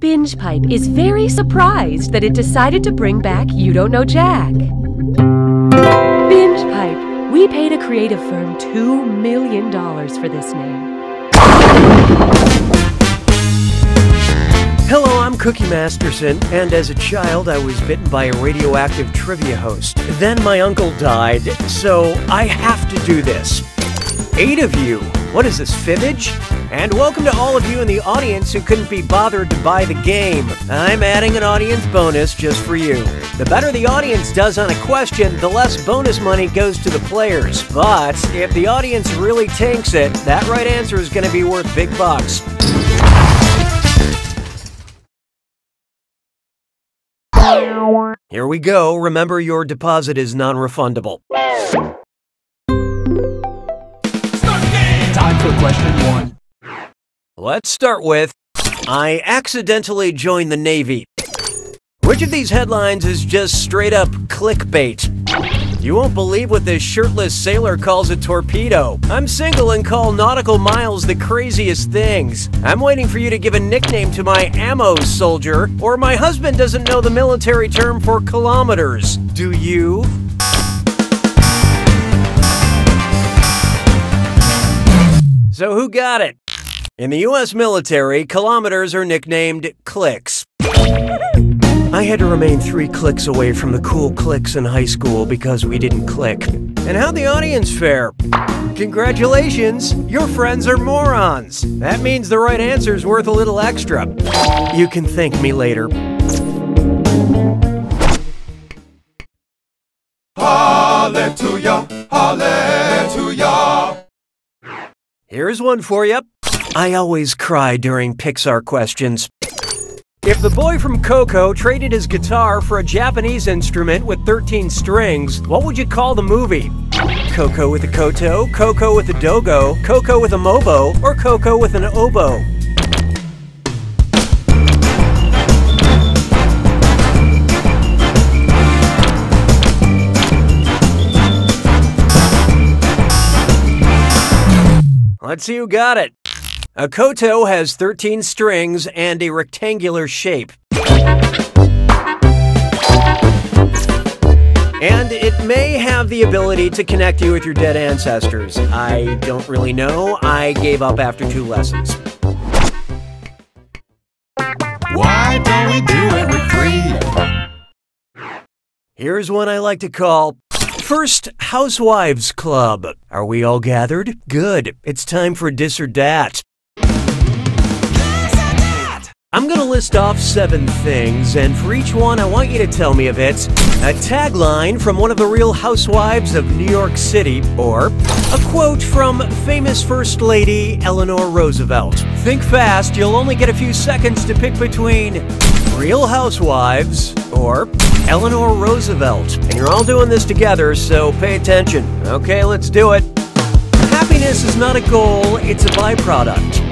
Binge Pipe is very surprised that it decided to bring back You Don't Know Jack. Binge Pipe. We paid a creative firm $2 million for this name. Hello, I'm Cookie Masterson, and as a child, I was bitten by a radioactive trivia host. Then my uncle died, so I have to do this. Eight of you. What is this, fibbage? And welcome to all of you in the audience who couldn't be bothered to buy the game. I'm adding an audience bonus just for you. The better the audience does on a question, the less bonus money goes to the players. But if the audience really tanks it, that right answer is going to be worth big bucks. Here we go. Remember, your deposit is non refundable. Time for question one. Let's start with I accidentally joined the Navy. Which of these headlines is just straight up clickbait? You won't believe what this shirtless sailor calls a torpedo. I'm single and call nautical miles the craziest things. I'm waiting for you to give a nickname to my ammo soldier, or my husband doesn't know the military term for kilometers. Do you? So who got it? In the US military, kilometers are nicknamed clicks. I had to remain three clicks away from the cool clicks in high school because we didn't click. And how'd the audience fare? Congratulations, your friends are morons. That means the right answer's worth a little extra. You can thank me later. Hallelujah, hallelujah. Here's one for you. I always cry during Pixar questions. If the boy from Coco traded his guitar for a Japanese instrument with 13 strings, what would you call the movie? Coco with a koto, Coco with a dogo, Coco with a mobo, or Coco with an oboe? Let's see who got it. A koto has 13 strings and a rectangular shape. And it may have the ability to connect you with your dead ancestors. I don't really know. I gave up after two lessons. Why don't we do it with three? Here's one I like to call First Housewives Club. Are we all gathered? Good. It's time for Dis or Dat. I'm gonna list off seven things, and for each one, I want you to tell me if it's a tagline from one of the real housewives of New York City, or a quote from famous First Lady Eleanor Roosevelt. Think fast, you'll only get a few seconds to pick between Real Housewives or Eleanor Roosevelt. And you're all doing this together, so pay attention. Okay, let's do it. Happiness is not a goal, it's a byproduct.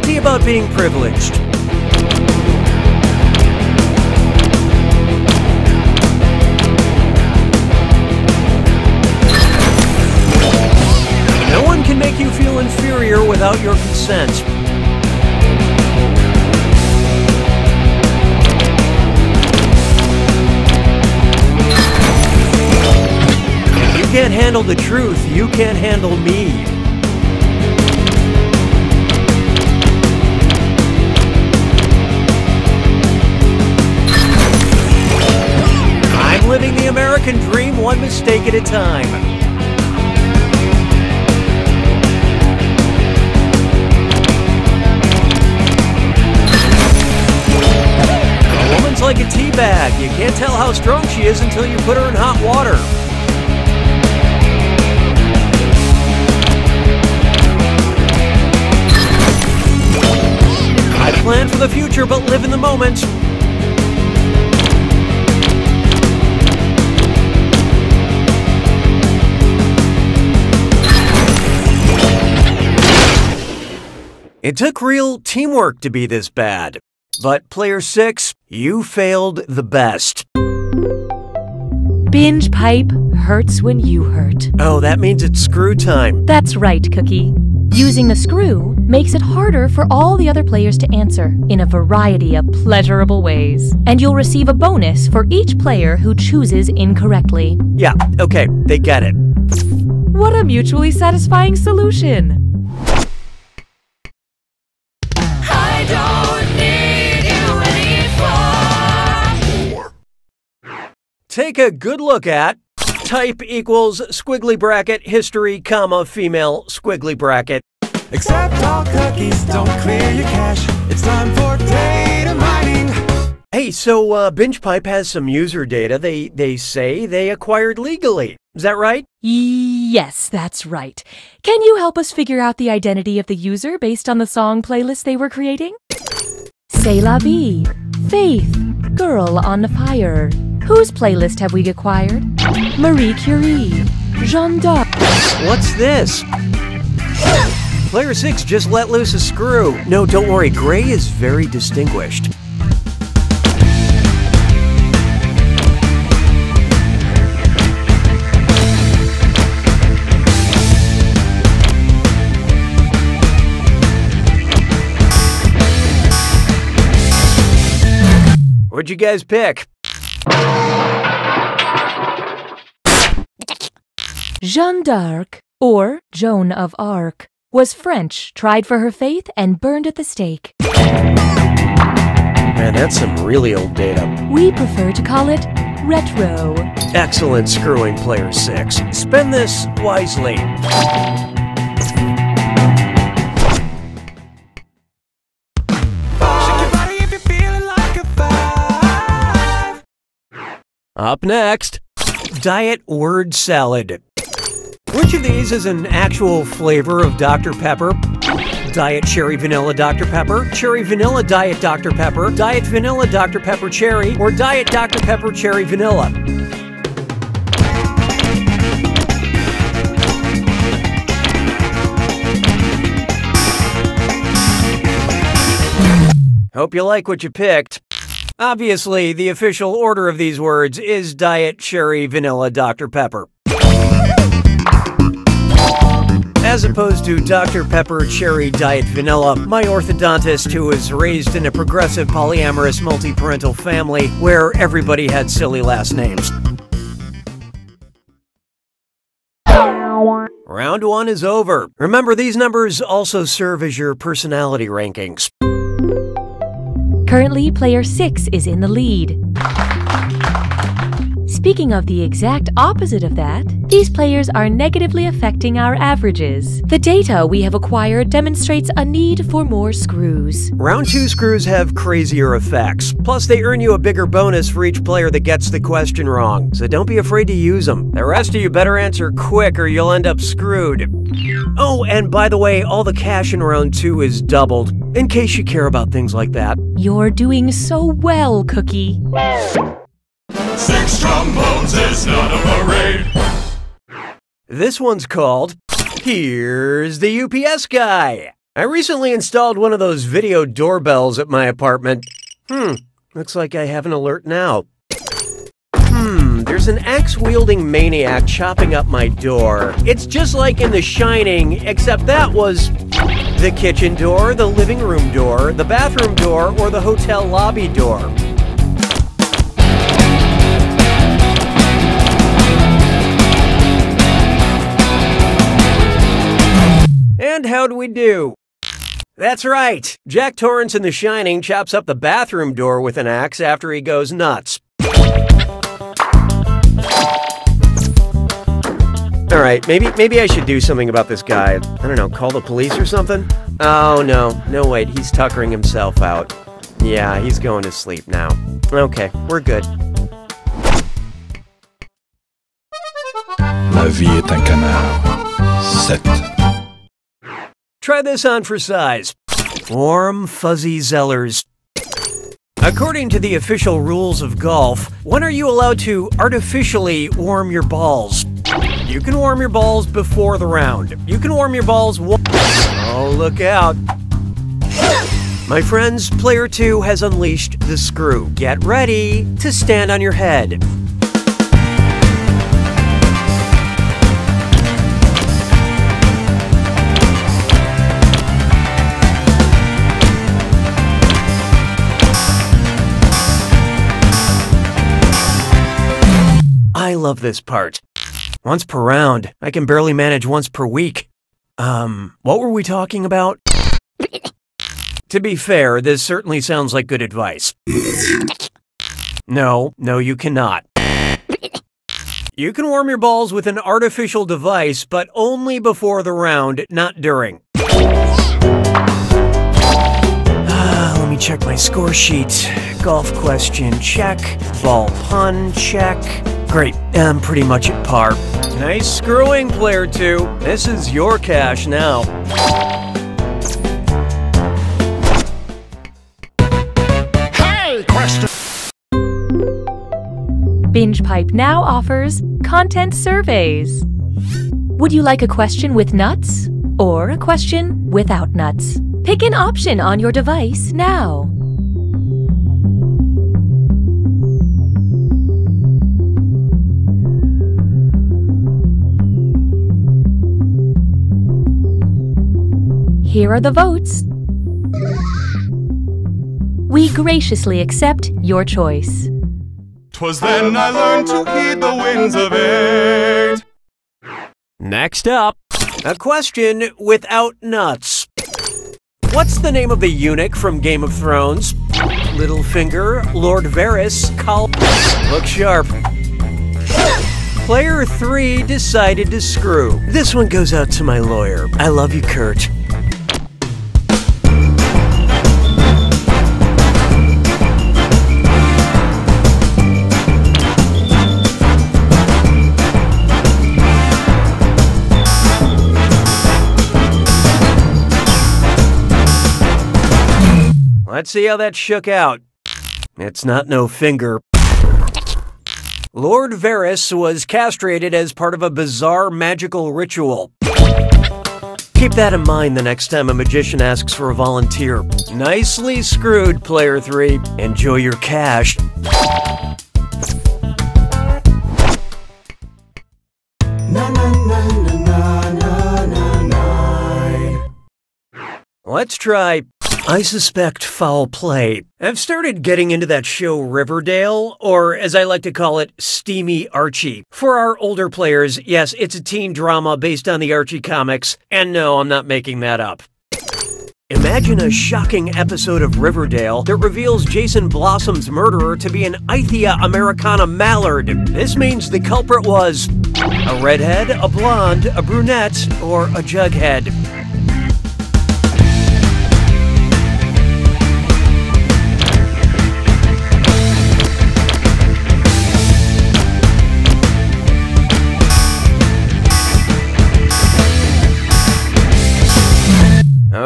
Guilty about being privileged. No one can make you feel inferior without your consent. You can't handle the truth, you can't handle me. American dream one mistake at a time. A woman's like a tea bag. You can't tell how strong she is until you put her in hot water. I plan for the future but live in the moment. It took real teamwork to be this bad. But player 6, you failed the best. Binge pipe hurts when you hurt. Oh, that means it's screw time. That's right, Cookie. Using the screw makes it harder for all the other players to answer in a variety of pleasurable ways. And you'll receive a bonus for each player who chooses incorrectly. Yeah, okay, they get it. What a mutually satisfying solution! Take a good look at type equals squiggly bracket history comma female squiggly bracket. Accept all cookies, don't clear your cache. It's time for data mining. Hey, so uh, BingePipe has some user data they, they say they acquired legally. Is that right? Yes, that's right. Can you help us figure out the identity of the user based on the song playlist they were creating? C'est la vie. Faith. Girl on the Fire. Whose playlist have we acquired? Marie Curie. Jeanne d'Arc. What's this? Player 6 just let loose a screw. No, don't worry, Gray is very distinguished. What'd you guys pick? Jeanne d'Arc, or Joan of Arc, was French, tried for her faith, and burned at the stake. Man, that's some really old data. We prefer to call it retro. Excellent screwing, Player 6. Spend this wisely. Up next, Diet Word Salad. Which of these is an actual flavor of Dr. Pepper? Diet Cherry Vanilla Dr. Pepper, Cherry Vanilla Diet Dr. Pepper, Diet Vanilla Dr. Pepper Cherry, or Diet Dr. Pepper Cherry Vanilla? Hope you like what you picked. Obviously, the official order of these words is Diet Cherry Vanilla Dr. Pepper. As opposed to Dr. Pepper Cherry Diet Vanilla, my orthodontist, who was raised in a progressive polyamorous multi parental family where everybody had silly last names. Round one is over. Remember, these numbers also serve as your personality rankings. Currently, player 6 is in the lead. Speaking of the exact opposite of that, these players are negatively affecting our averages. The data we have acquired demonstrates a need for more screws. Round two screws have crazier effects. Plus, they earn you a bigger bonus for each player that gets the question wrong. So don't be afraid to use them. The rest of you better answer quick or you'll end up screwed. Oh, and by the way, all the cash in round two is doubled, in case you care about things like that. You're doing so well, Cookie. Six trombones is not a parade. This one's called Here's the UPS Guy. I recently installed one of those video doorbells at my apartment. Hmm, looks like I have an alert now. Hmm, there's an axe wielding maniac chopping up my door. It's just like in The Shining, except that was the kitchen door, the living room door, the bathroom door, or the hotel lobby door. And how'd we do? That's right. Jack Torrance in The Shining chops up the bathroom door with an axe after he goes nuts. All right, maybe maybe I should do something about this guy. I don't know, call the police or something? Oh no, no wait, he's tuckering himself out. Yeah, he's going to sleep now. Okay, we're good. La vie est un canard. 7. Try this on for size. Warm, fuzzy Zellers. According to the official rules of golf, when are you allowed to artificially warm your balls? You can warm your balls before the round. You can warm your balls. Oh, look out. My friends, player two has unleashed the screw. Get ready to stand on your head. Love this part. Once per round, I can barely manage once per week. Um, what were we talking about? to be fair, this certainly sounds like good advice. No, no, you cannot. You can warm your balls with an artificial device, but only before the round, not during. Ah, let me check my score sheet. Golf question, check. Ball pun, check. Great, I'm pretty much at par. Nice screwing, player two. This is your cash now. Hey, question. Binge Pipe now offers content surveys. Would you like a question with nuts or a question without nuts? Pick an option on your device now. Here are the votes. We graciously accept your choice. Twas then I learned to heed the winds of eight. Next up, a question without nuts. What's the name of the eunuch from Game of Thrones? Littlefinger, Lord Varys, Col. Look sharp. Player 3 decided to screw. This one goes out to my lawyer. I love you, Kurt. Let's see how that shook out. It's not no finger. Lord Varys was castrated as part of a bizarre magical ritual. Keep that in mind the next time a magician asks for a volunteer. Nicely screwed, player 3. Enjoy your cash. Let's try. I suspect foul play. I've started getting into that show Riverdale, or as I like to call it, Steamy Archie. For our older players, yes, it's a teen drama based on the Archie comics, and no, I'm not making that up. Imagine a shocking episode of Riverdale that reveals Jason Blossom's murderer to be an Aythya Americana mallard. This means the culprit was a redhead, a blonde, a brunette, or a jughead.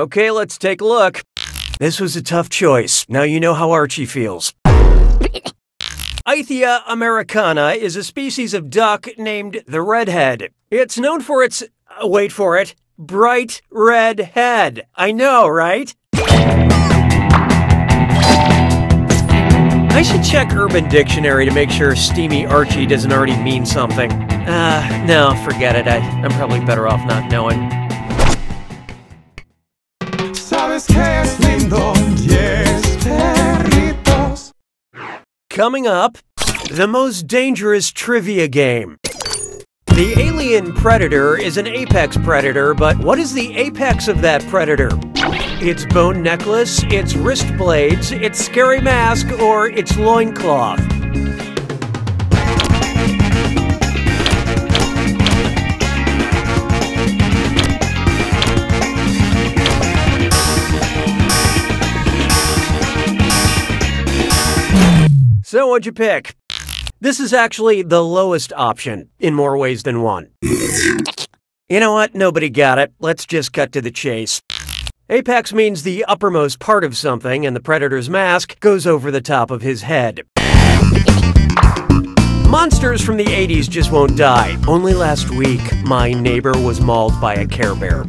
Okay, let's take a look. This was a tough choice. Now you know how Archie feels. Aythya americana is a species of duck named the redhead. It's known for its, uh, wait for it, bright red head. I know, right? I should check Urban Dictionary to make sure Steamy Archie doesn't already mean something. Uh, no, forget it. I, I'm probably better off not knowing. Coming up, the most dangerous trivia game. The alien predator is an apex predator, but what is the apex of that predator? Its bone necklace, its wrist blades, its scary mask, or its loincloth? So, what'd you pick? This is actually the lowest option, in more ways than one. You know what? Nobody got it. Let's just cut to the chase. Apex means the uppermost part of something, and the predator's mask goes over the top of his head. Monsters from the 80s just won't die. Only last week, my neighbor was mauled by a Care Bear.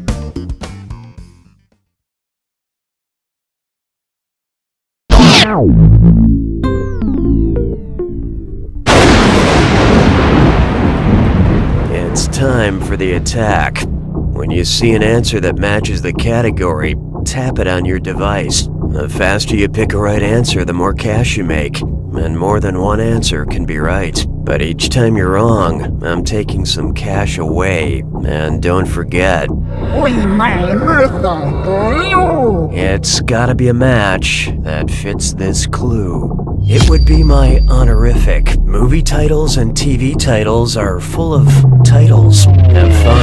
It's time for the attack. When you see an answer that matches the category, tap it on your device. The faster you pick a right answer, the more cash you make. and more than one answer can be right. But each time you're wrong, I'm taking some cash away. And don't forget, it's gotta be a match that fits this clue. It would be my honorific. Movie titles and TV titles are full of titles. Have fun.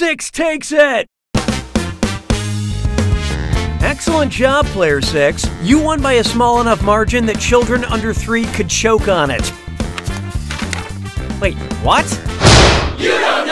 6 takes it! Excellent job, Player 6. You won by a small enough margin that children under 3 could choke on it. Wait, what? I've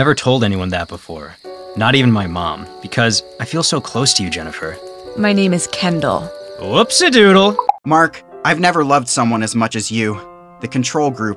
never told anyone that before, not even my mom, because I feel so close to you, Jennifer. My name is Kendall. Whoopsie doodle. Mark, I've never loved someone as much as you. The control group